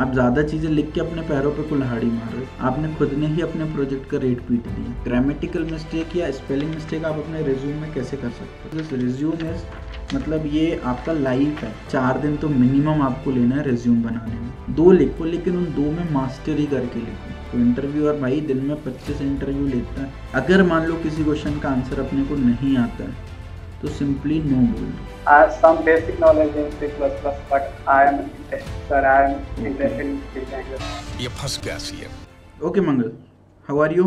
आप ज़्यादा चीज़ें लिख के अपने पैरों पे कुल्हाड़ी मार रहे हो। आपने खुद ने ही अपने प्रोजेक्ट का रेट पीट दिया। ग्रामेटिकल मिस्टेक या स्पेलिंग मिस्टेक आप अपने रिज्यूम में कैसे कर सकते हो? रिज्यूम इज़ मतलब ये आपका लाइफ है। चार दिन तो मिनिमम आपको लेना है रिज्यूम बनाने में। दो लिखो, लेकिन उन दो में मास्टरी करके लिखो। तो इंटरव्यूअर भाई, दिन में पच्चीस इंटरव्यू लेता है। अगर मान लो किसी क्वेश्चन का आंसर अपने को नहीं आता है तो सिंपली नो बोल I have some basic knowledge in C++, but I am sir, I am interested in C language. ये फंस गया see okay Mangal how are you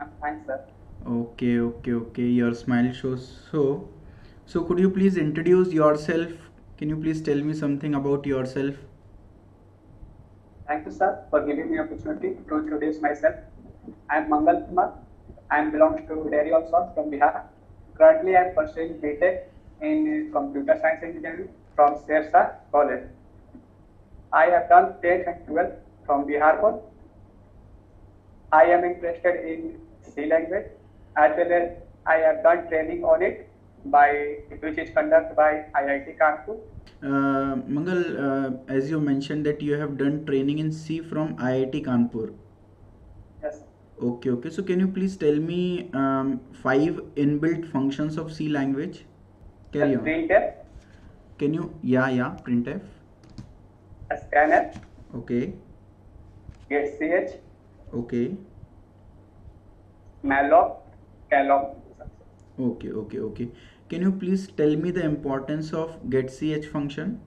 I'm fine, sir. Okay, okay, okay. Your smile shows so. So, could you please introduce yourself? Can you please tell me something about yourself? Thank you, sir, for giving me opportunity to introduce myself. I am Mangal Kumar. I am belongs to Dairy also from Bihar. Currently, I am pursuing BTech in Computer Science Engineering from Shersa College. I have done 10 and 12 from Bihar board. I am interested in C language as well as I have done training on it by which is conducted by IIT Kanpur. Uh, Mangal, uh, as you mentioned that you have done training in C from IIT Kanpur. Okay, okay. So, can you please tell me um, five inbuilt functions of C language? Carry on. Printf, Can you? Yeah, yeah. Printf. scanf, Okay, getch, okay, malloc, calloc. okay, okay, okay. Can you please tell me the importance of getch function?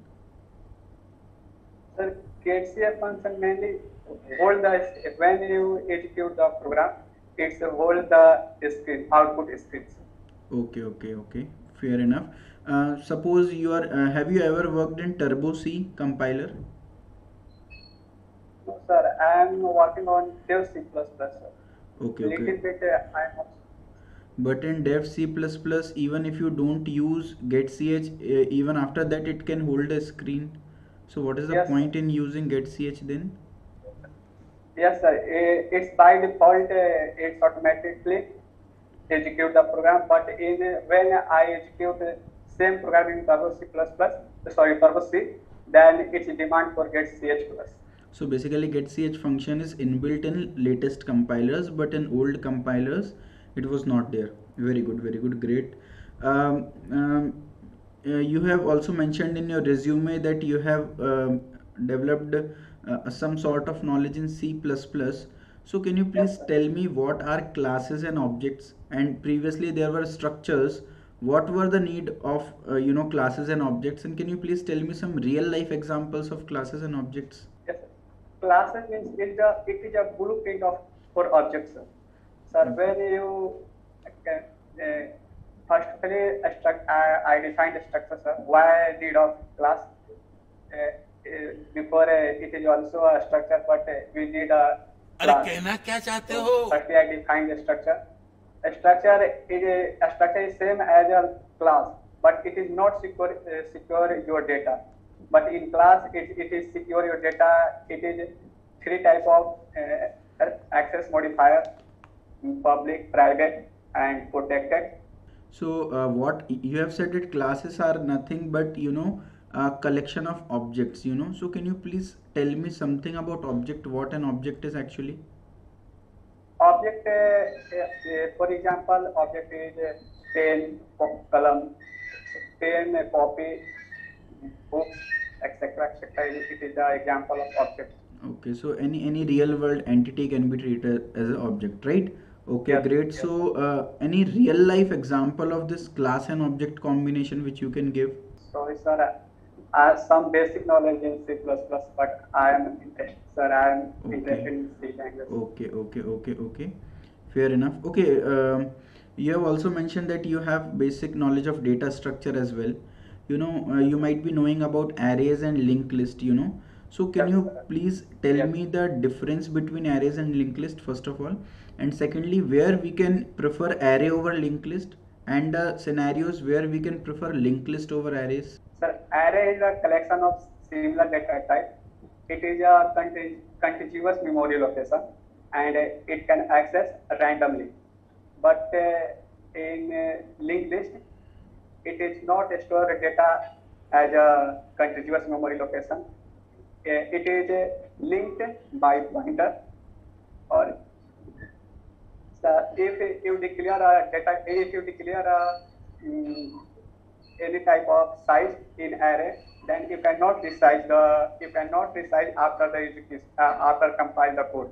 Sir, getch function mainly hold the when you execute the program, it's hold the screen output screen. Okay, okay, okay. Fair enough. Uh, suppose you are. Uh, have you ever worked in Turbo C compiler? No, sir, I am working on Dev C++. Sir. Okay, Little okay. bit uh, I am But in Dev C++, even if you don't use getch, uh, even after that it can hold a screen. So what is the Yes. point in using getch then? Yes, sir. It's by default, uh, it's automatically execute the program. But in uh, when I execute the same program in Turbo C++, sorry, Turbo C, then it's demand for get ch plus. So basically getch function is inbuilt in latest compilers, but in old compilers it was not there. Very good, very good, great. Um, um, uh, you have also mentioned in your resume that you have um, developed uh, some sort of knowledge in C++. So can you please tell me what are classes and objects? And previously there were structures. What were the need of uh, you know classes and objects? And can you please tell me some real life examples of classes and objects? Yes, sir. Classes means it is a, it is a blueprint of for objects. Sir, sir when you uh, uh, first of all, I, I defined the structure, sir. Why need of class? Uh, uh, before uh, it is also a structure, but uh, we need a अरे. कहना क्या चाहते हो Firstly, I define the structure. A structure is a, a structure is same as a class, but it is not secure uh, secure your data. But in class, it, it is secure your data. It is three type of uh, access modifier: public, private, and protected. So uh, what you have said that classes are nothing but you know a collection of objects you know so can you please tell me something about object what an object is actually Object, uh, uh, for example, object is pen, co- column, pen, copy, books, etc. etc. It is the example of object. okay so any any real world entity can be treated as an object right okay Yes, great yes. so uh, any real life example of this class and object combination which you can give Sorry, sir. I have some basic knowledge in C++, but I am interested, sir. I am Okay. interested in C language. okay okay okay okay fair enough okay um, you have also mentioned that you have basic knowledge of data structure as well you know uh, you might be knowing about arrays and linked list you know so can Yes, you sir. please tell Yes. me the difference between arrays and linked list first of all and secondly where we can prefer array over linked list and uh, scenarios where we can prefer linked list over arrays Sir, array is a collection of similar data type. It is a contiguous memory location and uh, it can access randomly. But uh, in uh, linked list, it is not stored data as a contiguous memory location. uh, it is uh, linked by pointer or if you declare a data, if you declare a mm, any type of size in array, then you cannot resize the you cannot resize after the execution uh, after compile the code.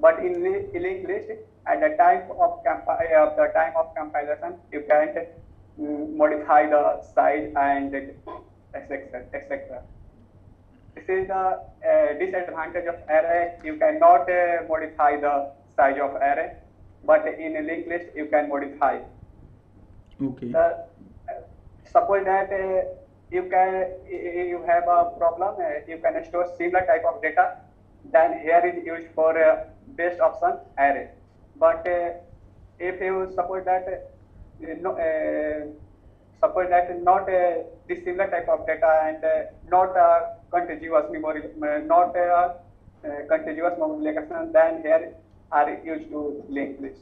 But in li- in linked list, at the time of compi- uh, the time of compilation, you can mm, modify the size and etc. etc. This is the uh, disadvantage of array. You cannot uh, modify the size of array, but in a linked list you can modify. Okay. The, suppose that uh, you can you have a problem, uh, you can store similar type of data. Then here is used for uh, best option array. But uh, if you suppose that uh, uh, suppose that not uh, similar type of data and uh, not uh, contiguous memory, uh, not uh, uh, contiguous memory location, then here are used to linked list.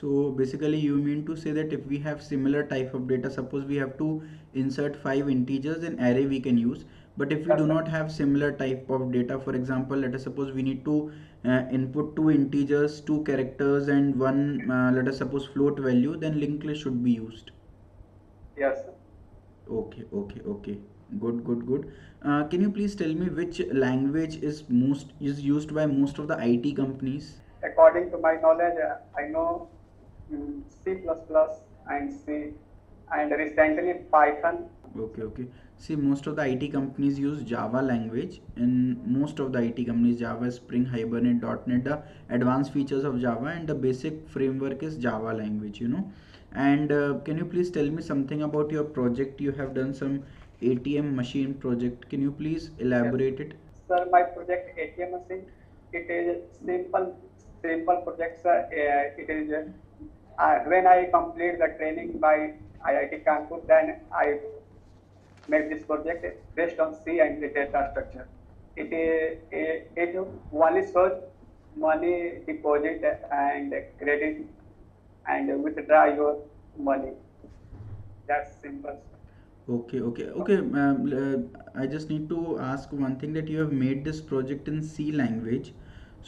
So basically you mean to say that if we have similar type of data, suppose we have to insert five integers in array we can use. But if we do not have similar type of data, for example, let us suppose we need to uh, input two integers, two characters and one, uh, let us suppose float value, then linked list should be used. Yes. sir. Okay, okay, okay. Good, good, good. Uh, can you please tell me which language is most is used by most of the IT companies? according to my knowledge, uh, I know C++ and C, and recently Python. Okay, okay. See, most of the IT companies use Java language. In most of the IT companies, Java, Spring, Hibernate, .NET, the advanced features of Java and the basic framework is Java language, you know. And uh, can you please tell me something about your project? You have done some ATM machine project. Can you please elaborate yes. it? Sir, my project ATM machine, it is simple, simple project, sir. Uh, it is uh, when I complete the training by IIT Kanpur, then I make this project based on C and the data structure. It is it, only shows money deposit and credit and withdraw your money. That's simple. Okay, okay, okay. Um, uh, I just need to ask one thing that you have made this project in C language.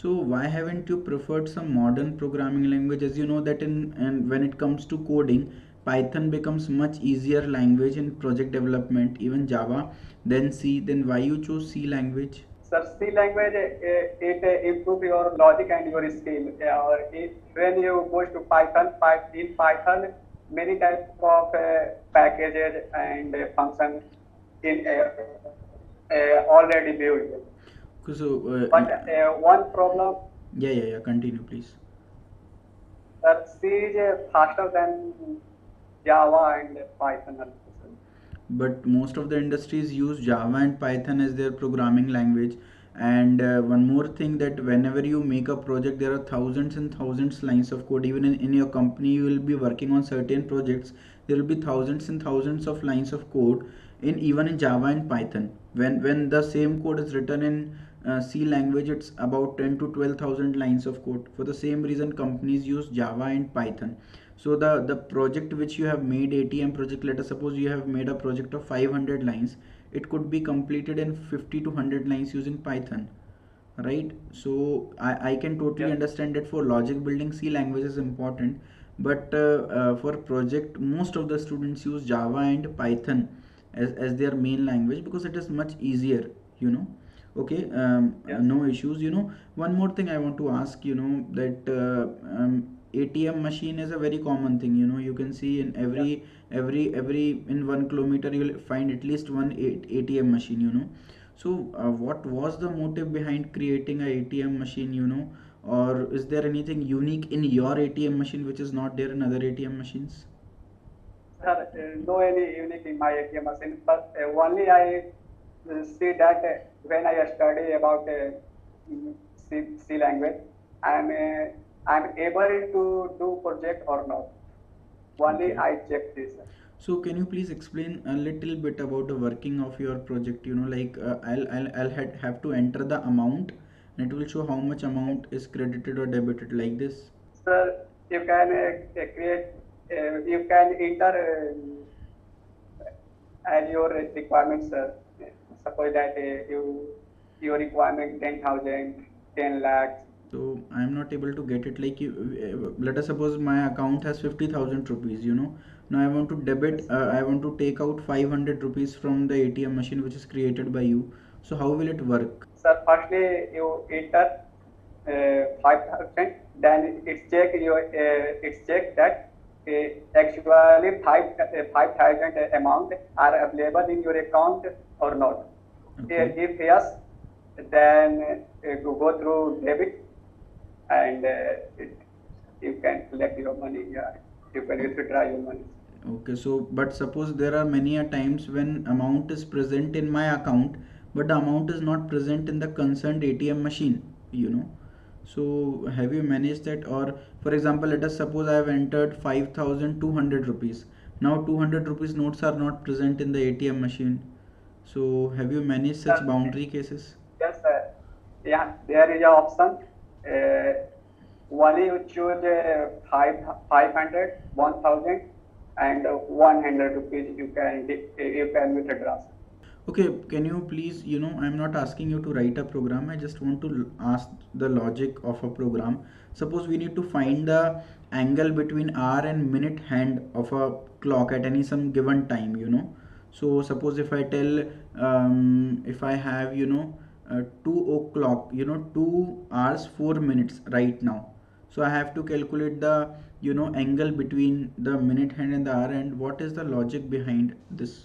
So why haven't you preferred some modern programming language? As you know that in and when it comes to coding, Python becomes much easier language in project development, even Java, then C. Then why you choose C language? Sir, C language, uh, it uh, improve your logic and your skill. Or when you go to Python, in Python, many types of packages and uh, function in uh, already built. So uh, But uh, one problem, yeah, yeah, yeah. Continue, please. sir, C is faster than Java and Python. but most of the industries use java and python as their programming language and uh, one more thing that whenever you make a project there are thousands and thousands lines of code even in, in your company you will be working on certain projects there will be thousands and thousands of lines of code in even in java and python when when the same code is written in uh, c language it's about 10 to 12000 lines of code. For the same reason companies use java and python. So the the project which you have made atm project let us suppose you have made a project of 500 lines it could be completed in 50 to 100 lines using python right? So i, I can totally Yeah. understand that for logic building c language is important but uh, uh, for project most of the students use java and python as, as their main language because it is much easier you know okay um, Yeah. no issues you know. One more thing i want to ask you know that uh, um, atm machine is a very common thing you know. You can see in every every every in one kilometer you will find at least one atm machine you know. So uh, what was the motive behind creating a atm machine you know? Or is there anything unique in your atm machine which is not there in other atm machines? Sir, uh, no any unique in my ATM machine, but uh, only I see that uh, when I study about uh, mm, C, C language, I'm uh, I'm able to do project or not. Only Okay. I check this. so can you please explain a little bit about the working of your project you know like uh, i'll i'll, I'll had, have to enter the amount and it will show how much amount is credited or debited like this Sir, you can uh, uh, create, uh, you can enter uh, and your requirements. Sir. Suppose that uh, you your requirement 10,000, 10 lakhs. So I'm not able to get it. Like you, uh, let us suppose my account has fifty thousand rupees. You know, now I want to debit. Uh, I want to take out five hundred rupees from the ATM machine which is created by you. So how will it work? So firstly you enter uh, 5,000, then it's check your, uh, it's check that actually 5, uh, 5,000 amount are available in your account or not. Okay. If yes, then uh, you go through debit and uh, you can collect your money. Yeah, you can withdraw your money. Okay, so but suppose there are many a times when amount is present in my account, but the amount is not present in the concerned ATM machine, you know. So have you managed that? Or for example, let us suppose I have entered 5,200 rupees. Now 200 rupees notes are not present in the ATM machine. So have you managed such boundary cases? Yes, sir. Yeah, there is an option. Uh, only you choose uh, five, 500, 1000 and uh, 100 rupees you can, you can withdraw. Okay, can you please, you know, I'm not asking you to write a program. I just want to ask the logic of a program. Suppose we need to find the angle between hour and minute hand of a clock at any some given time, you know. So suppose if I tell, um, if I have, you know, uh, 2 o'clock, you know, 2 hours 4 minutes right now. So I have to calculate the, you know, angle between the minute hand and the hour hand. What is the logic behind this?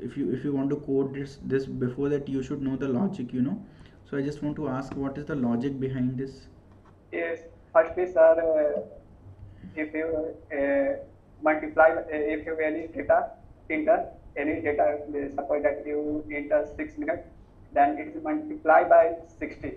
If you if you want to code this this before that you should know the logic you know so i just want to ask what is the logic behind this Yes, firstly, sir, uh, if you uh, multiply, uh, if you any data enter, any data, suppose that you enter 6 minutes, then it's multiplied by 60.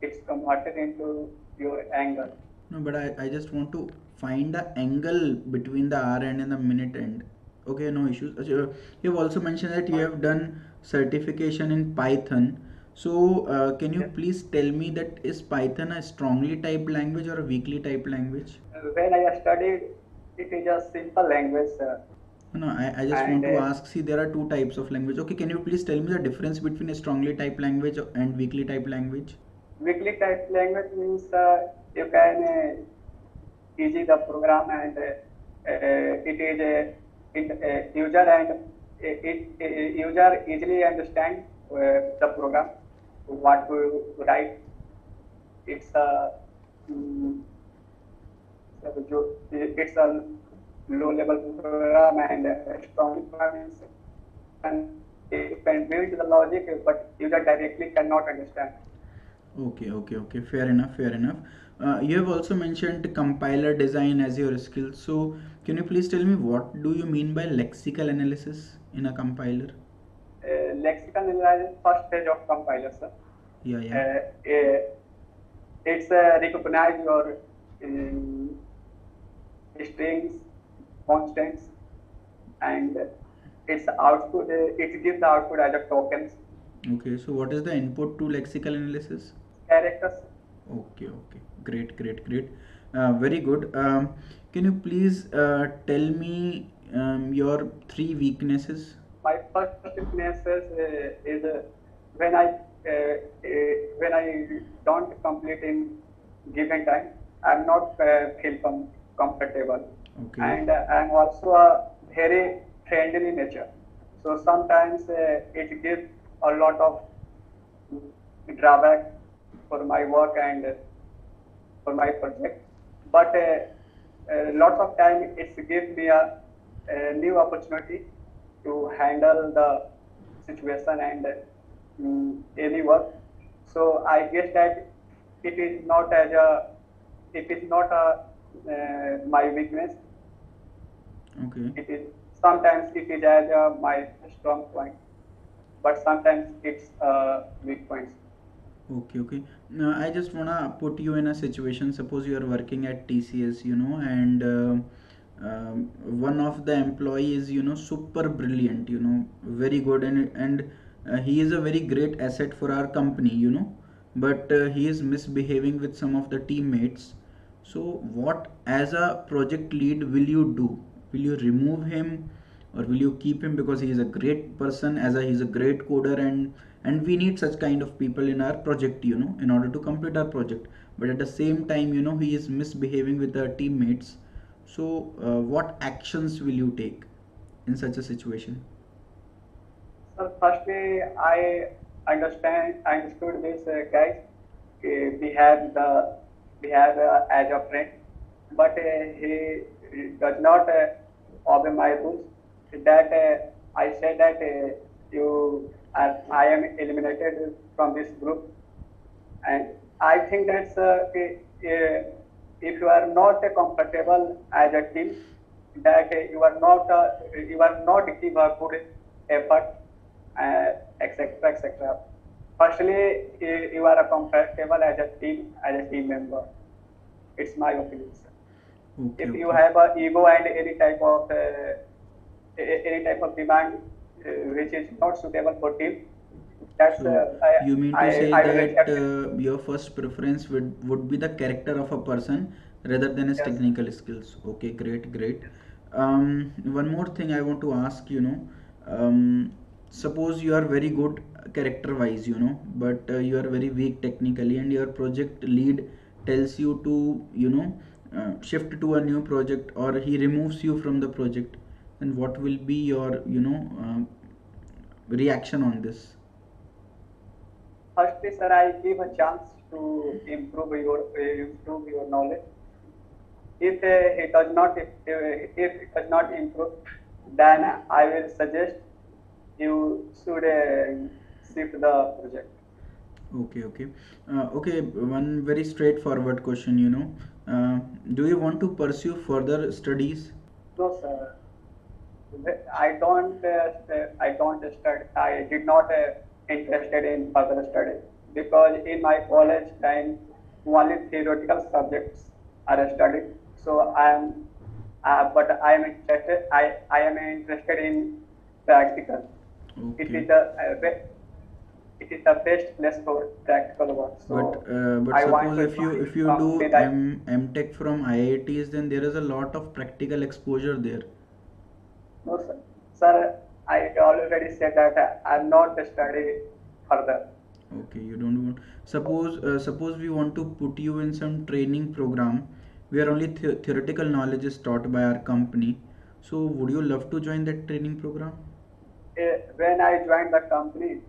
It's converted into your angle. no but i i just want to find the angle between the hour end and the minute end okay no issues you have also mentioned that you have done certification in python so uh, can you Yes. please tell me that is python a strongly typed language or a weakly typed language Uh, When I studied, it is a simple language, sir. No, I, I just And, want to uh, ask. See, there are two types of language. Okay, can you please tell me the difference between a strongly typed language and weakly typed language? weakly typed language means uh, you can uh, easy the program and uh, uh, it is uh, it, uh, user and uh, it, uh, user easily understand uh, the program what to write. It's a jo- it's a low level program and strong programs and it can build the logic but user directly cannot understand. Okay, okay, okay. Fair enough, fair enough. Uh, you have also mentioned compiler design as your skill. So, can you please tell me what do you mean by lexical analysis in a compiler? uh, lexical analysis first stage of compiler sir. Yeah, Uh, yeah. uh, it's uh, recognize your um, strings, constants, and its output. Uh, it gives the output as a tokens, Okay, so what is the input to lexical analysis? characters. Okay, okay. Great, great, great. Uh, very good. Um, can you please uh, tell me um, your three weaknesses? My first weakness is, uh, is uh, when I uh, uh, when I don't complete in given time, I'm not uh, feel com- comfortable. Okay. and uh, I'm also a very friendly nature. So sometimes uh, it gives a lot of drawback for my work and for my project. But uh, uh, lots of time it gives me a, a new opportunity to handle the situation and um, any work. So I guess that it is not as a it is not a uh, my weakness. Okay. It is sometimes it is as a, my strong point, but sometimes it's uh, weak points. Okay, okay. Now, I just wanna put you in a situation. Suppose you are working at TCS, you know, and uh, um, one of the employees, you know, super brilliant, you know, very good, and and uh, he is a very great asset for our company, you know, but uh, he is misbehaving with some of the teammates. So, what as a project lead will you do? Will you remove him, or will you keep him because he is a great person, as a he's a great coder and and we need such kind of people in our project you know in order to complete our project but at the same time you know he is misbehaving with our teammates so uh, what actions will you take in such a situation So firstly, I understand, I understood this uh, guys. We have the, we have uh, as a friend, but uh, he does not uh, obey my rules. That uh, I said that you, are, I am eliminated from this group, and I think that's uh, if you are not uh, comfortable as a team, that uh, you are not, uh, you are not give a good effort uh, etc. etc. Firstly, you you are comfortable as a team as a team member. It's my opinion. Okay, If you okay. have a ego and any type of uh, any type of demand which is not suitable for team, that's So uh, I, you mean to I, say I that uh, your first preference would would be the character of a person rather than his Yes. technical skills. Okay, great, great. Um, one more thing I want to ask, you know, um, suppose you are very good character-wise, you know, but uh, you are very weak technically, and your project lead tells you to, you know, uh, shift to a new project, or he removes you from the project. Then what will be your, you know, um reaction on this? Firstly, sir, I give a chance to improve your uh, improve your knowledge. If uh, it does not if, if it does not improve, then I will suggest you should uh, shift the project. Okay, okay. Uh, okay, one very straightforward question, you know. Uh, do you want to pursue further studies? No, sir. I don't. Uh, I don't study. I did not uh, interested in further study because in my college time only theoretical subjects are studied. So I am, uh, but I am interested. I I am interested in practical. It Okay. is the uh, it is the best place for practical work. So But uh, but I suppose if you if you do that- M Tech from IITs, then there is a lot of practical exposure there. No, sir. Sir, I already said that I am not studying further. Okay, you don't want. Suppose uh, suppose we want to put you in some training program where only the theoretical knowledge is taught by our company. So would you love to join that training program? Eh, When I joined the company,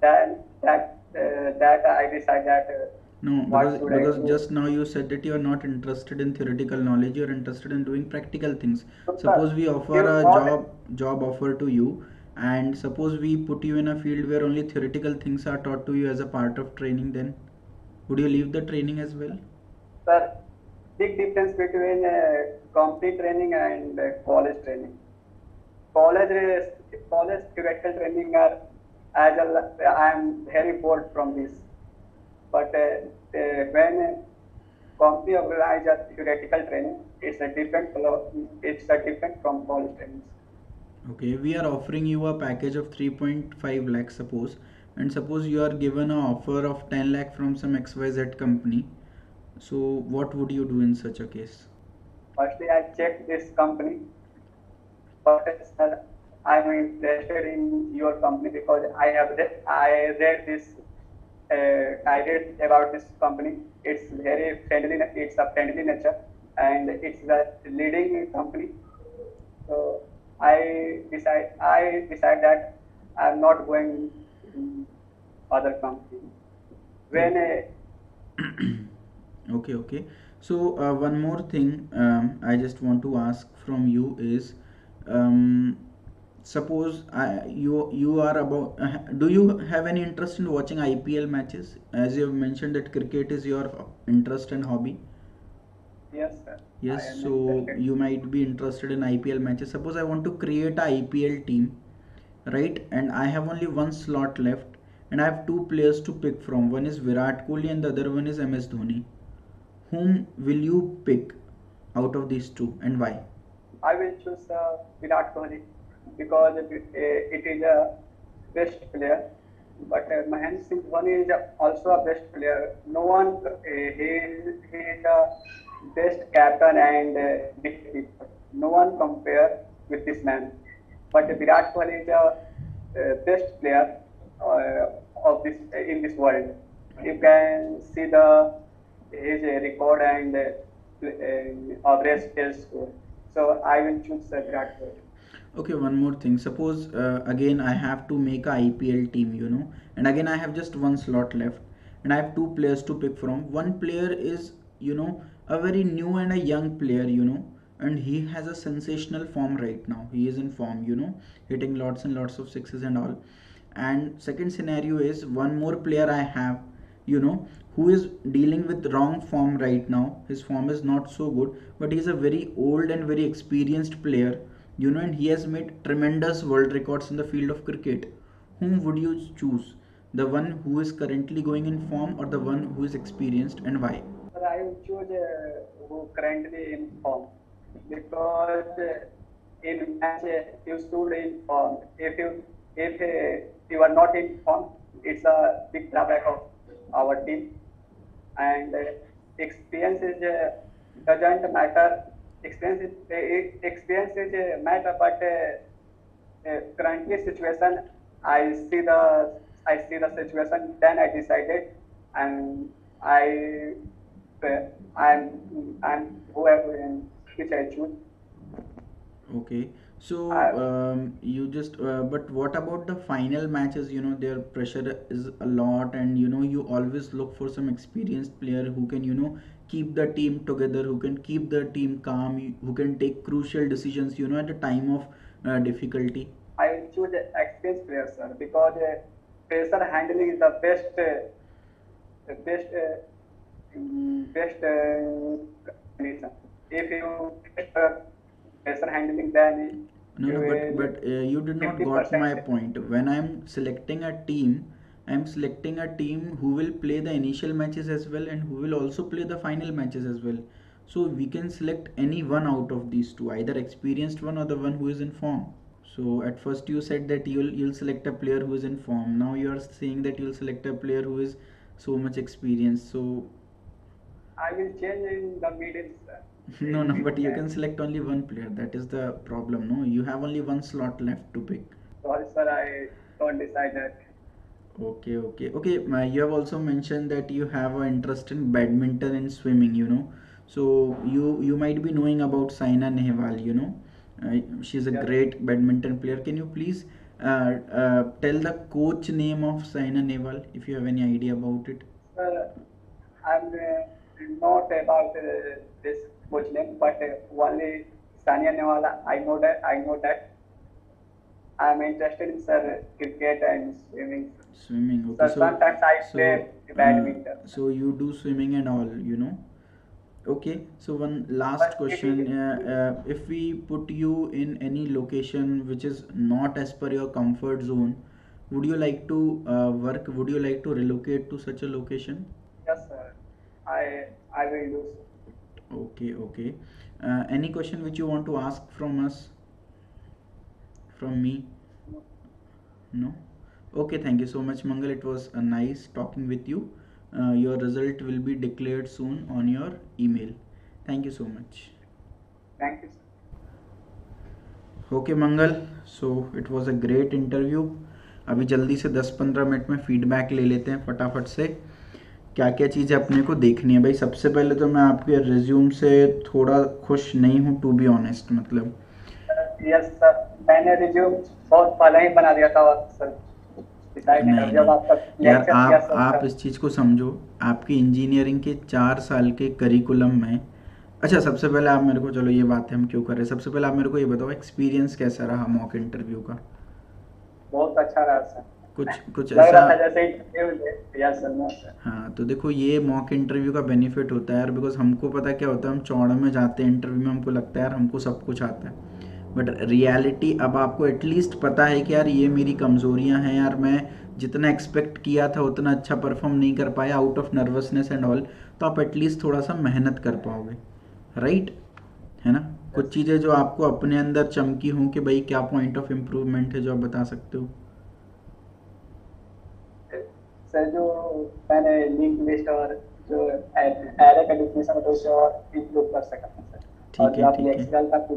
then that uh, that I decided that uh, No, because because just now you said that you are not interested in theoretical knowledge, you are interested in doing practical things. Suppose we offer a job job offer to you, and suppose we put you in a field where only theoretical things are taught to you as a part of training, then would you leave the training as well? sir, big difference between uh, complete training and uh, college training. College is, college theoretical training are as a, I am very bored from this. But uh, uh, when company organize a theoretical training, it's a different it's a different from college training. Okay, we are offering you a package of 3.5 lakh suppose, and suppose you are given an offer of 10 lakh from some XYZ company. So what would you do in such a case? Firstly, I check this company, but I'm interested in your company because I have read, I read this, uh, I read about this company. It's very friendly, it's a friendly nature, and it's the leading company. So I decide, I decide that I'm not going to other company. When Okay, okay. So uh, one more thing um, I just want to ask from you is, um, suppose I, you you are about. Uh, do you have any interest in watching IPL matches? As you have mentioned that cricket is your interest and hobby. yes, sir. Yes, so interested. you might be interested in IPL matches. Suppose I want to create a IPL team, right? And I have only one slot left, and I have two players to pick from. One is Virat Kohli, and the other one is MS Dhoni. Whom will you pick out of these two, and why? I will choose uh, Virat Kohli because it, uh, it is a best player. But uh, Mahendra Singh Dhoni is also a best player. No one, uh, he, is a best captain and uh. No one compare with this man. But Virat Kohli is a uh, best player uh, of this in this world. You can see the his uh, record and uh, uh, average score. So I will choose uh, Virat Kohli. Okay, one more thing. Suppose uh, again I have to make a IPL team, you know, and again I have just one slot left, and I have two players to pick from. One player is, you know, a very new and a young player, you know, and he has a sensational form right now. He is in form, you know, hitting lots and lots of sixes and all. And second scenario is one more player I have, you know, who is dealing with wrong form right now. His form is not so good, but he's a very old and very experienced player you know and he has made tremendous world records in the field of cricket whom would you choose the one who is currently going in form or the one who is experienced and why I would choose uh, who currently in form because uh, in match uh, you stood in form. If you if uh, you are not in form, it's a big drawback of our team. And uh, experience is uh, doesn't matter. Experience is, uh, experience is uh, matter, but uh, uh, currently situation, I see the I see the situation. Then I decided, and I I'm I'm whoever in which I choose. okay so um, you just uh, but what about the final matches you know their pressure is a lot and you know you always look for some experienced player who can you know keep the team together who can keep the team calm who can take crucial decisions you know at a time of uh, difficulty I will choose the experienced player, sir, because uh, pressure handling is the best, uh, best, uh, best uh. If you uh, pressure handling, then No, you no, but but uh, you did not got my point. When I'm selecting a team, I'm selecting a team who will play the initial matches as well and who will also play the final matches as well. So we can select any one out of these two, either experienced one or the one who is in form. So at first you said that you'll you'll select a player who is in form. Now you are saying that you'll select a player who is so much experienced. So I will change in the middle, sir. no, no, but you can select only one player. That is the problem. No, you have only one slot left to pick. Sorry, sir, I don't decide that. Okay, okay, okay. ma- You have also mentioned that you have an interest in badminton and swimming, you know. So you you might be knowing about Saina Nehwal, you know. Uh, she's a Yeah. great badminton player. Can you please uh, uh, tell the coach name of Saina Nehwal if you have any idea about it? Sir, I'm uh, not about uh, this coach name, but uh, only Sania Newala. I know that. I know that. I'm interested in sir cricket and swimming. Swimming. So Okay, so sometimes I so play uh, badminton. so you do swimming and all, you know. Okay, so one last But question. Uh, uh, if we put you in any location which is not as per your comfort zone, would you like to uh, work? Would you like to relocate to such a location? Yes, sir. I I will do. so. Okay, okay. Uh, any question which you want to ask from us? From me? No? Okay, thank you so much, Mangal. It was a nice talking with you. Uh, your result will be declared soon on your email. Thank you so much. Thank you. Sir. Okay Mangal so it was a great interview अभी जल्दी से 10-15 minute में feedback ले लेते हैं फटाफट से क्या क्या चीज़ें अपने को देखनी है भाई सबसे पहले तो मैं आपके रिज्यूम से थोड़ा खुश नहीं हूँ टू बी ऑनेस्ट मतलब यस yes, सर मैंने रिज्यूम बहुत पहले ही बना दिया था सर नहीं यार आप आप इस चीज़ को समझो आपकी इंजीनियरिंग के चार साल के करिकुलम में अच्छा सबसे पहले आप मेरे को चलो ये बात हम क्यों कर रहे हैं सबसे पहले आप मेरे को ये बताओ एक्सपीरियंस कैसा रहा मॉक इंटरव्यू का? बहुत अच्छा रहा सर। कुछ कुछ ऐसा हाँ तो देखो ये मॉक इंटरव्यू का बेनिफिट होता है यार बिकॉज़ हमको पता क्या होता है हम चौड़े में जाते हैं इंटरव्यू में हमको लगता है यार हमको सब कुछ आता है। बट रियलिटी अब आपको एटलीस्ट पता है कि यार ये मेरी कमज़ोरियाँ हैं यार मैं जितना एक्सपेक्ट किया था उतना अच्छा परफॉर्म नहीं कर पाया out of nervousness and all तो आप एटलीस्ट थोड़ा सा मेहनत कर पाओगे राइट right? है ना कुछ चीज़ें जो आपको अपने अंदर चमकी हों कि भाई क्या पॉइंट ऑफ़ इम्प्रूवमेंट है जो आप बता सकते हो सर जो मैंने लिंक लिस्ट और जो एरे का डिफिनेशन है उसे और इम्प्रूव कर सका ठीक है, ठीक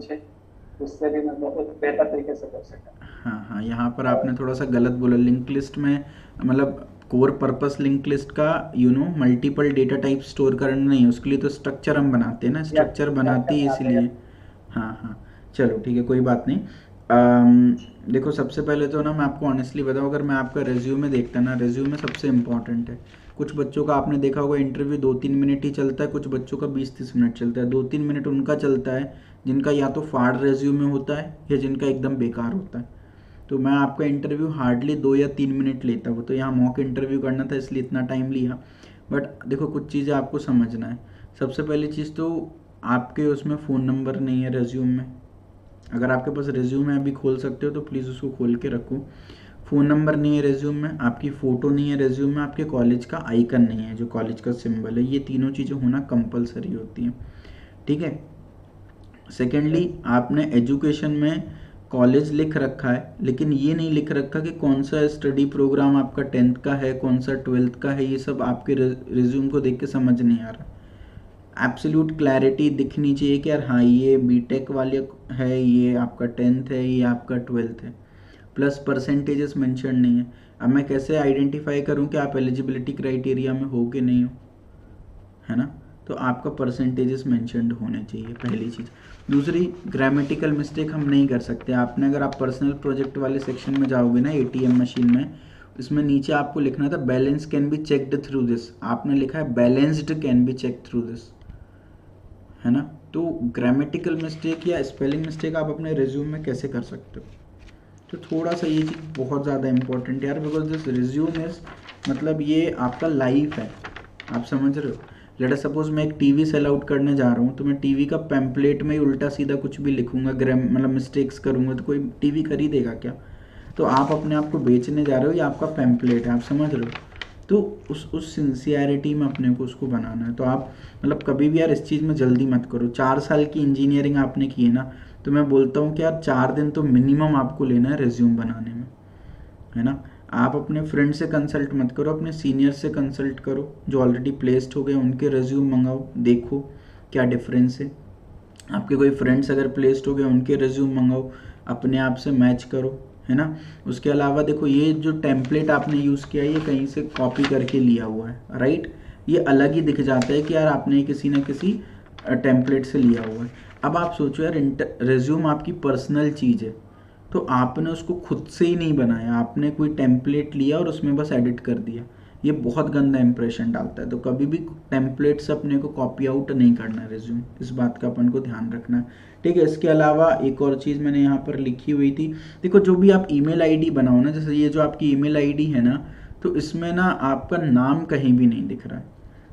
है। उससे भी मैं बहुत बेहतर तरीके से कर सका हाँ। हाँ यहाँ पर आपने थोड़ा सा गलत बोला। लिंक लिस्ट में मतलब कोर पर्पस लिंक लिस्ट का you know multiple data type store करना नहीं उसके लिए तो स्ट्रक्चर हम बनाते हैं ना। स्ट्रक्चर बनाते ही इसीलिए। हाँ हाँ। चलो ठीक है कोई बात नहीं। अम, देखो सबसे पहले तो ना मैं आपको ऑनेस्टली बताऊँ अगर मैं आपका रेज्यूमे देखता ना रेज्यूमे सबसे इंपॉर्टेंट है। कुछ बच्चों का आपने देखा होगा इंटरव्यू दो तीन मिनट ही चलता है कुछ बच्चों का बीस तीस मिनट चलता है। दो तीन मिनट उनका चलता है। जिनका या तो फाड़ रेज्यूमे होता है या जिनका एकदम बेकार होता है। तो मैं आपका इंटरव्यू हार्डली दो या तीन मिनट लेता हूँ तो यहाँ मॉक इंटरव्यू करना था, इसलिए इतना टाइम लिया। बट देखो, कुछ चीज़ें आपको समझना है। सबसे पहली चीज़ तो आपके उसमें फ़ोन नंबर नहीं है रेज्यूम में। अगर आपके पास रेज्यूम है अभी खोल सकते हो तो प्लीज़ उसको खोल के रखो। फ़ोन नंबर नहीं है रेज्यूम में, आपकी फ़ोटो नहीं है रेज्यूम में, आपके कॉलेज का आइकन नहीं है, जो कॉलेज का सिंबल है। ये तीनों चीज़ें होना कंपलसरी होती हैं। ठीक है? सेकेंडली आपने एजुकेशन में कॉलेज लिख रखा है, लेकिन ये नहीं लिख रखा कि कौन सा स्टडी प्रोग्राम आपका टेंथ का है, कौन सा ट्वेल्थ का है, ये सब आपके रिज्यूम को देख के समझ नहीं आ रहा। एब्सोल्यूट क्लैरिटी दिखनी चाहिए कि यार हाँ ये बीटेक वाले है, ये आपका टेंथ है, ये आपका ट्वेल्थ है। प्लस परसेंटेजेस मेंशन नहीं है। अब मैं कैसे आइडेंटिफाई करूँ कि आप एलिजिबिलिटी क्राइटेरिया में हो कि नहीं हो? है ना? तो आपका परसेंटेजेस मेंशनड होने चाहिए, पहली चीज़। दूसरी ग्रामेटिकल मिस्टेक हम नहीं कर सकते। आपने अगर आप पर्सनल प्रोजेक्ट वाले सेक्शन में जाओगे ना एटीएम मशीन में इसमें नीचे आपको लिखना था balance can be checked through this आपने लिखा है balanced can be check through this है ना? तो ग्रामेटिकल मिस्टेक या स्पेलिंग मिस्टेक आप अपने रिज्यूम में कैसे कर सकते हो? तो थोड़ा सा ये चीज़ बहुत ज़्यादा इंपॉर्टेंट यार बिकॉज़ दिस रिज्यूम इज़ मतलब ये आपका लाइफ है। आप समझ रहे हो? लेट सपोज़ मैं एक टीवी सेल आउट करने जा रहा हूँ तो मैं टीवी का पैम्पलेट में ही उल्टा सीधा कुछ भी लिखूँगा ग्राम मतलब मिस्टेक्स करूँगा तो कोई टीवी खरीदेगा क्या? तो आप अपने आप को बेचने जा रहे हो या आपका पैम्पलेट है, आप समझ रहे हो? तो उस उस सिंसियरिटी में अपने को उसको बनाना है। तो आप मतलब कभी भी यार इस चीज़ में जल्दी मत करो। चार साल की इंजीनियरिंग आपने की है ना तो मैं बोलता हूँ कि यार चार दिन तो मिनिमम आपको लेना है रिज्यूम बनाने में, है ना? आप अपने फ्रेंड से कंसल्ट मत करो, अपने सीनियर से कंसल्ट करो, जो ऑलरेडी प्लेस्ड हो गए, उनके रिज्यूम मंगाओ, देखो क्या डिफरेंस है। आपके कोई फ्रेंड्स अगर प्लेस्ड हो गए, उनके रिज्यूम मंगाओ, अपने आप से मैच करो, है ना। उसके अलावा देखो, ये जो टेम्पलेट आपने यूज़ किया, ये कहीं से कॉपी करके लिया हुआ है राइट ये अलग ही दिख जाता है कि यार आपने किसी ना किसी टेम्पलेट से लिया हुआ है। अब आप सोचो यार रिज्यूम आपकी पर्सनल चीज़ है। तो आपने उसको खुद से ही नहीं बनाया। आपने कोई टेम्पलेट लिया और उसमें बस एडिट कर दिया। ये बहुत गंदा इंप्रेशन डालता है। तो कभी भी टेम्पलेट से अपने को कॉपी आउट नहीं करना रिज्यूम इस बात का अपन को ध्यान रखना है। ठीक है, इसके अलावा एक और चीज़ मैंने यहाँ पर लिखी हुई थी। देखो, जो भी आप ईमेल आईडी बनाओ ना, जैसे ये जो आपकी ईमेल आईडी है ना तो इसमें ना आपका नाम कहीं भी नहीं दिख रहा है।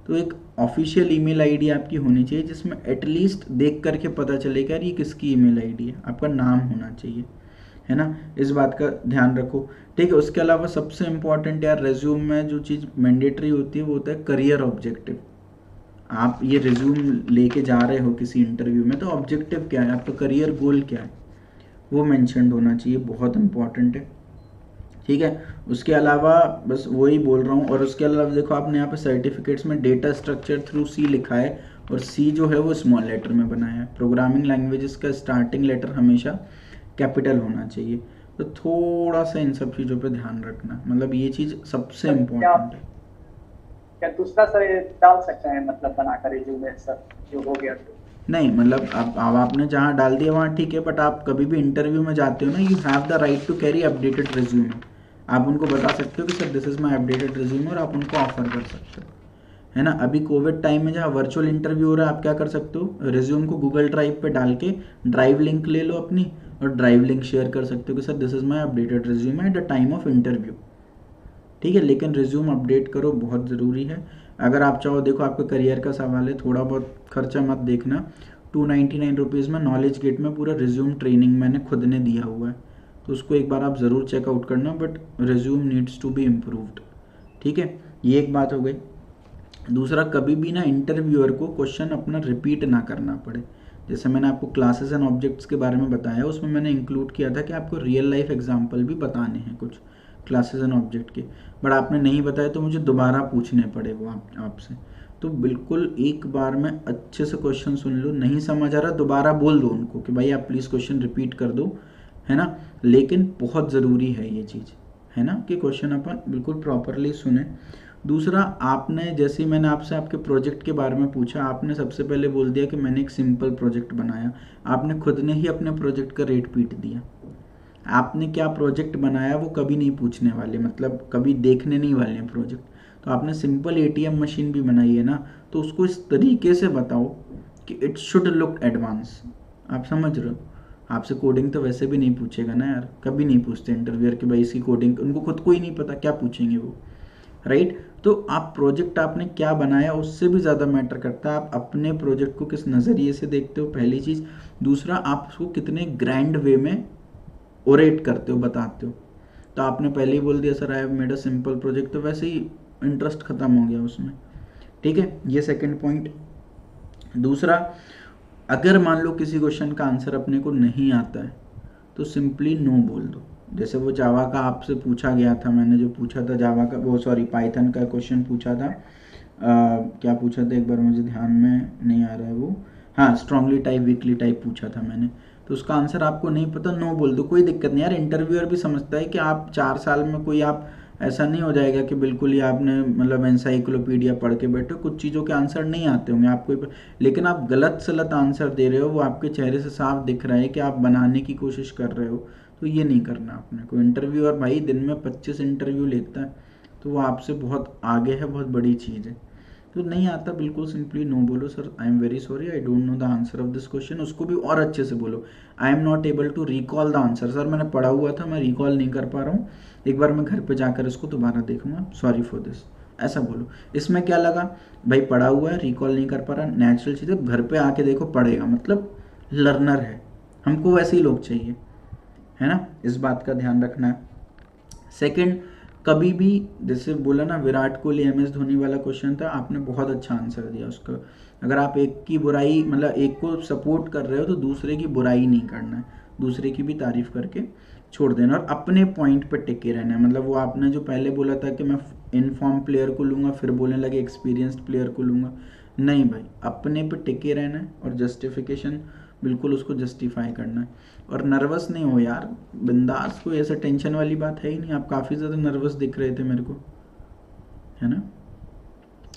तो एक ऑफिशियल ईमेल आईडी आपकी होनी चाहिए, जिसमें एटलीस्ट देख करके पता चलेगा यार ये किसकी ईमेल आईडी है। आपका नाम होना चाहिए। है ना? इस बात का ध्यान रखो। ठीक है, उसके अलावा सबसे इंपॉर्टेंट यार रेज्यूम में जो चीज़ मैंडेटरी होती है, वो होता है करियर ऑब्जेक्टिव आप ये रिज्यूम लेके जा रहे हो किसी इंटरव्यू में तो ऑब्जेक्टिव क्या है? आपका करियर गोल क्या है? वो मैंशनड होना चाहिए, बहुत इंपॉर्टेंट है। ठीक है? उसके अलावा बस वही बोल रहा हूँ, और उसके अलावा देखो, आपने यहाँ पे सर्टिफिकेट्स में डेटा स्ट्रक्चर थ्रू सी लिखा है, और सी जो है वो स्मॉल लेटर में बनाया है। प्रोग्रामिंग लैंग्वेजेस का स्टार्टिंग लेटर हमेशा कैपिटल होना चाहिए। तो थोड़ा सा इन सब चीज़ों पे ध्यान रखना मतलब ये चीज़ सबसे इम्पोर्टेंट है। क्या दूसरा सर डाल सकते हैं मतलब बनाकर रिज्यूमे सर जो हो गया तो? नहीं मतलब आप अब आपने जहाँ डाल दिया वहाँ ठीक है बट आप कभी भी इंटरव्यू में जाते हो ना you have the right to carry updated resume आप उनको बता सकते हो कि sir this is my updated resume और आप उनको ऑफ़र कर सकते हो। है ना? अभी कोविड टाइम में जहाँ वर्चुअल इंटरव्यू हो रहा है आप क्या कर सकते हो? रिज्यूम को गूगल ड्राइव पे डाल के ड्राइव लिंक ले लो अपनी और ड्राइव लिंक शेयर कर सकते हो कि sir this is my updated resume at the time of interview ठीक है, लेकिन रिज्यूम अपडेट करो, बहुत ज़रूरी है। अगर आप चाहो, देखो, आपके करियर का सवाल है थोड़ा बहुत खर्चा मत देखना। टू नाइन्टी नाइन रुपीज़ में नॉलेज गेट में पूरा रिज्यूम ट्रेनिंग मैंने खुद ने दिया हुआ है। तो उसको एक बार आप ज़रूर चेकआउट करना but resume needs to be improved ठीक है, ये एक बात हो गई। दूसरा, कभी भी ना इंटरव्यूअर को क्वेश्चन अपना रिपीट ना करना पड़े। जैसे मैंने आपको क्लासेस एंड ऑब्जेक्ट्स के बारे में बताया, उसमें मैंने इंक्लूड किया था कि आपको रियल लाइफ एग्ज़ाम्पल भी बताने हैं कुछ क्लासेस एंड ऑब्जेक्ट के। बट आपने नहीं बताया तो मुझे दोबारा पूछने पड़े वो आप, आपसे। तो बिल्कुल एक बार में अच्छे से क्वेश्चन सुन लो, नहीं समझ आ रहा, दोबारा बोल दो उनको कि भाई आप प्लीज़ क्वेश्चन रिपीट कर दो, है ना? लेकिन बहुत ज़रूरी है ये चीज़, है ना? कि क्वेश्चन अपन बिल्कुल प्रॉपरली सुने। दूसरा, आपने, जैसे ही मैंने आपसे आपके प्रोजेक्ट के बारे में पूछा, आपने सबसे पहले बोल दिया कि मैंने एक सिंपल प्रोजेक्ट बनाया। आपने खुद ने ही अपने प्रोजेक्ट का रेट पीट दिया। आपने क्या प्रोजेक्ट बनाया, वो कभी नहीं पूछने वाले मतलब कभी देखने नहीं वाले हैं प्रोजेक्ट। तो आपने सिंपल एटीएम मशीन भी बनाई है ना तो उसको इस तरीके से बताओ कि इट शुड लुक एडवांस आप समझ रहे हो? आपसे कोडिंग तो वैसे भी नहीं पूछेगा ना यार, कभी नहीं पूछते इंटरव्यूअर कि भाई इसकी कोडिंग उनको खुद को ही नहीं पता, क्या पूछेंगे वो? राइट? तो आप प्रोजेक्ट आपने क्या बनाया उससे भी ज़्यादा मैटर करता है। आप अपने प्रोजेक्ट को किस नज़रिए से देखते हो, पहली चीज़। दूसरा, आप उसको कितने ग्रैंड वे में ओरेट करते हो, बताते हो। तो आपने पहले ही बोल दिया, sir I made a simple project तो वैसे ही इंटरेस्ट ख़त्म हो गया उसमें। ठीक है? ये सेकंड पॉइंट दूसरा, अगर मान लो किसी क्वेश्चन का आंसर अपने को नहीं आता है तो सिंपली नो बोल दो। जैसे वो जावा का आपसे पूछा गया था मैंने जो पूछा था जावा का वो सॉरी पाइथन का क्वेश्चन पूछा था। आ, क्या पूछा था? एक बार मुझे ध्यान में नहीं आ रहा है वो। हाँ स्ट्रांगली टाइप वीकली टाइप पूछा था मैंने। तो उसका आंसर आपको नहीं पता नो बोल दो कोई दिक्कत नहीं। यार इंटरव्यूअर भी समझता है कि आप चार साल में कोई आप ऐसा नहीं हो जाएगा कि बिल्कुल ही आपने मतलब एनसाइक्लोपीडिया पढ़ के बैठे कुछ चीज़ों के आंसर नहीं आते होंगे आपको। लेकिन आप गलत सलत आंसर दे रहे हो वो आपके चेहरे से साफ़ दिख रहा है कि आप बनाने की कोशिश कर रहे हो। तो ये नहीं करना आपने। कोई इंटरव्यू और भाई दिन में पच्चीस इंटरव्यू लेता है तो वो आपसे बहुत आगे है, बहुत बड़ी चीज़ है। तो नहीं आता, बिल्कुल सिंपली नो बोलो sir I am very sorry I don't know the answer of this question उसको भी और अच्छे से बोलो। I am not able to recall the answer sir मैंने पढ़ा हुआ था, मैं रिकॉल नहीं कर पा रहा हूँ। एक बार मैं घर पे जाकर इसको दोबारा देखूँगा सॉरी फॉर दिस ऐसा बोलो। इसमें क्या लगा? भाई पढ़ा हुआ है रिकॉल नहीं कर पा रहा नेचुरल चीज़ है, घर पे आके देखो, पढ़ेगा मतलब लर्नर है। हमको वैसे ही लोग चाहिए। है ना? इस बात का ध्यान रखना है। सेकंड कभी भी, जैसे बोला ना, विराट कोहली एम एस धोनी वाला क्वेश्चन था, आपने बहुत अच्छा आंसर दिया उसका। अगर आप एक की बुराई मतलब एक को सपोर्ट कर रहे हो तो दूसरे की बुराई नहीं करना है। दूसरे की भी तारीफ़ करके छोड़ देना और अपने पॉइंट पर टिके रहना है। मतलब वो आपने जो पहले बोला था कि मैं इनफॉर्म प्लेयर को लूँगा, फिर बोलने लगे एक्सपीरियंस्ड प्लेयर को लूँगा। नहीं भाई, अपने पे टिके रहना है और जस्टिफिकेशन बिल्कुल उसको जस्टिफाई करना है। और नर्वस नहीं हो यार, बिंदास कोई ऐसा टेंशन वाली बात है ही नहीं। आप काफ़ी ज़्यादा नर्वस दिख रहे थे मेरे को, है ना?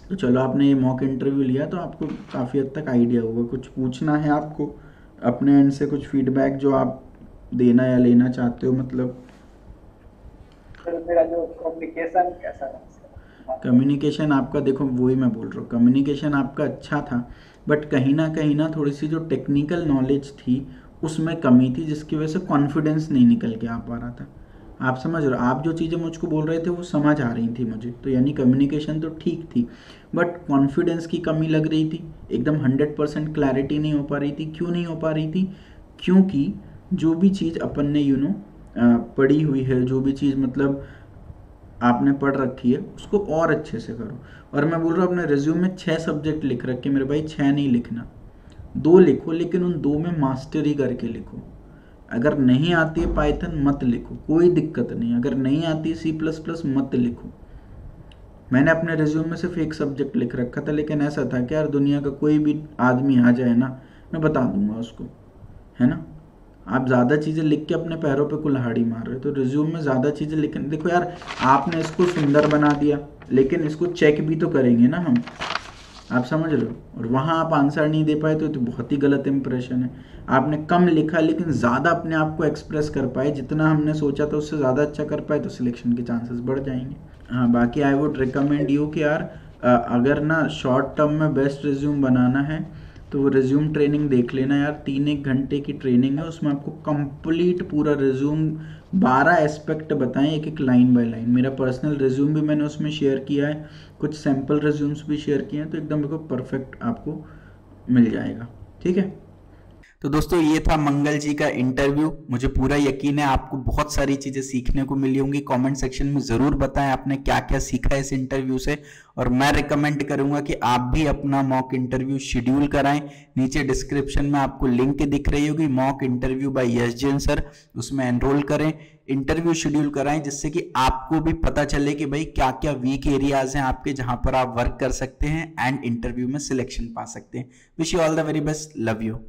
तो चलो, आपने ये मॉक इंटरव्यू लिया तो आपको काफ़ी हद तक आइडिया होगा। कुछ पूछना है आपको? अपने एंड से कुछ फीडबैक जो आप देना या लेना चाहते हो मतलब? मेरा जो कम्युनिकेशन कैसा कम्युनिकेशन आपका, देखो, वही मैं बोल रहा हूँ। कम्युनिकेशन आपका अच्छा था बट कहीं ना कहीं ना थोड़ी सी जो टेक्निकल नॉलेज थी, उसमें कमी थी, जिसकी वजह से कॉन्फिडेंस नहीं निकल के आ पा रहा था। आप समझ रहे हो? आप जो चीज़ें मुझको बोल रहे थे, वो समझ आ रही थी मुझे। तो यानी कम्युनिकेशन तो ठीक थी बट कॉन्फिडेंस की कमी लग रही थी। एकदम हंड्रेड परसेंट क्लैरिटी नहीं हो पा रही थी। क्यों नहीं हो पा रही थी? क्योंकि जो भी चीज़ अपन ने यू नो पढ़ी हुई है, जो भी चीज़ मतलब आपने पढ़ रखी है, उसको और अच्छे से करो। और मैं बोल रहा हूँ, अपने रिज्यूम में छः सब्जेक्ट लिख रखे मेरे भाई छः नहीं लिखना। दो लिखो, लेकिन उन दो में मास्टरी करके लिखो। अगर नहीं आती है पाइथन मत लिखो, कोई दिक्कत नहीं। अगर नहीं आती सी प्लस प्लस मत लिखो। मैंने अपने रिज्यूम में सिर्फ़ एक सब्जेक्ट लिख रखा था, लेकिन ऐसा था कि यार दुनिया का कोई भी आदमी आ जाए ना, मैं बता दूँगा उसको। है ना? आप ज़्यादा चीज़ें लिख के अपने पैरों पे कुल्हाड़ी मार रहे हो तो रिज्यूम में ज़्यादा चीज़ें लिख देखो यार आपने इसको सुंदर बना दिया लेकिन इसको चेक भी तो करेंगे ना हम। आप समझ हो? और वहाँ आप आंसर नहीं दे पाए तो, तो बहुत ही गलत इंप्रेशन है। आपने कम लिखा लेकिन ज़्यादा अपने आप को एक्सप्रेस कर पाए जितना हमने सोचा था उससे ज़्यादा अच्छा कर पाए तो सिलेक्शन के चांसेस बढ़ जाएँगे। हाँ बाकी आई वुड रिकमेंड यू कि यार अगर ना शॉर्ट टर्म में बेस्ट रिज्यूम बनाना है तो वो रिज्यूम ट्रेनिंग देख लेना यार। तीन एक घंटे की ट्रेनिंग है, उसमें आपको कंप्लीट पूरा रिज्यूम बारह एस्पेक्ट बताएँ एक एक लाइन बाय लाइन मेरा पर्सनल रिज्यूम भी मैंने उसमें शेयर किया है, कुछ सैंपल रिज्यूम्स भी शेयर किए हैं तो एकदम बिल्कुल परफेक्ट आपको मिल जाएगा। ठीक है? तो दोस्तों, ये था मंगल जी का इंटरव्यू मुझे पूरा यकीन है, आपको बहुत सारी चीज़ें सीखने को मिली होंगी। कमेंट सेक्शन में ज़रूर बताएँ आपने क्या क्या सीखा है इस इंटरव्यू से। और मैं रिकमेंड करूँगा कि आप भी अपना मॉक इंटरव्यू शेड्यूल कराएँ। नीचे डिस्क्रिप्शन में आपको लिंक दिख रही होगी mock interview by Yash Jain sir उसमें एनरोल करें इंटरव्यू शेड्यूल कराएँ, जिससे कि आपको भी पता चले कि भाई क्या क्या वीक एरियाज़ हैं आपके जहाँ पर आप वर्क कर सकते हैं एंड इंटरव्यू में सिलेक्शन पा सकते हैं। Wish you all the very best love you